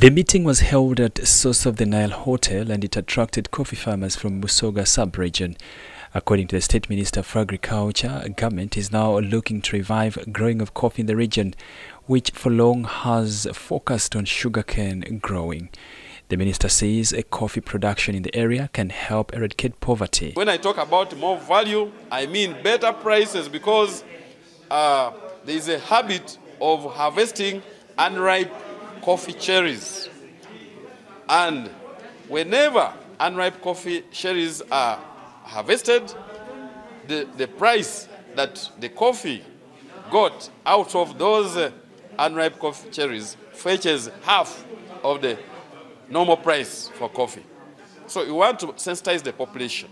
The meeting was held at Source of the Nile Hotel and it attracted coffee farmers from Busoga sub-region. According to the State Minister for Agriculture, government is now looking to revive growing of coffee in the region, which for long has focused on sugarcane growing. The minister says a coffee production in the area can help eradicate poverty. When I talk about more value, I mean better prices because uh, there is a habit of harvesting unripe coffee cherries. And whenever unripe coffee cherries are harvested, the, the price that the coffee got out of those uh, unripe coffee cherries fetches half of the normal price for coffee. So we want to sensitize the population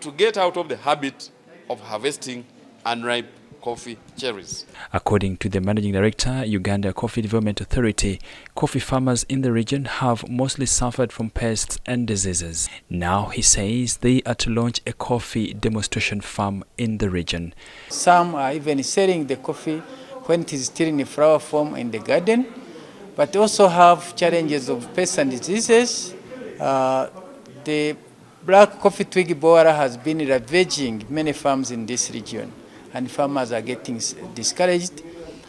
to get out of the habit of harvesting unripe coffee cherries. According to the managing director, Uganda Coffee Development Authority, coffee farmers in the region have mostly suffered from pests and diseases. Now he says they are to launch a coffee demonstration farm in the region. Some are even selling the coffee when it is still in a flower form in the garden, but also have challenges of pests and diseases. Uh, the black coffee twig borer has been ravaging many farms in this region and farmers are getting discouraged.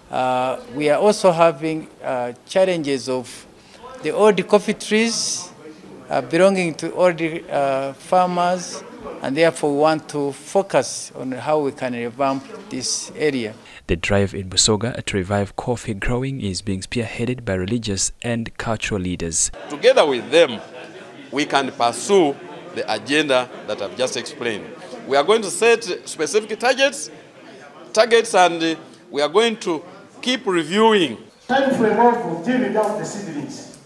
Uh, we are also having uh, challenges of the old coffee trees uh, belonging to old uh, farmers and therefore we want to focus on how we can revamp this area. The drive in Busoga to revive coffee growing is being spearheaded by religious and cultural leaders. Together with them, we can pursue the agenda that I've just explained. We are going to set specific targets targets and uh, we are going to keep reviewing. Time frame of giving out the seedlings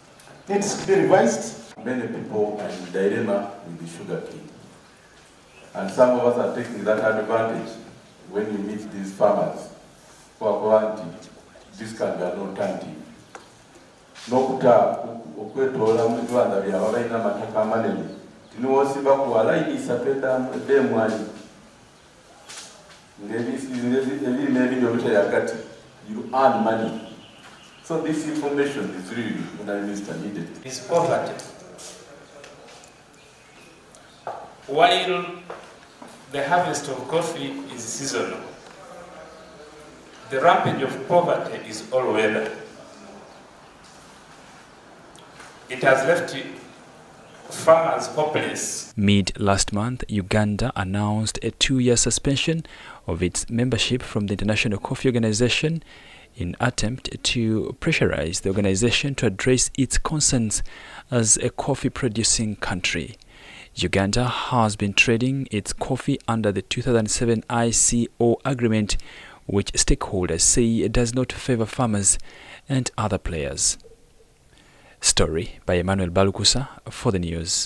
needs to be revised. Many people are in dilemma with the sugar cane. And some of us are taking that advantage when you meet these farmers who are granting discount are not anti. n'okuta okwetoola mu bibanda byabwe balina amataka amanene you earn money. So this information is really I minister needed. Is poverty. While the harvest of coffee is seasonal, the rampage of poverty is all weather. It has left Mid last month, Uganda announced a two-year suspension of its membership from the International Coffee Organization in attempt to pressurize the organization to address its concerns as a coffee producing country. Uganda has been trading its coffee under the 2007 ICO agreement which stakeholders say does not favor farmers and other players. Story by Emmanuel Balukusa for the news.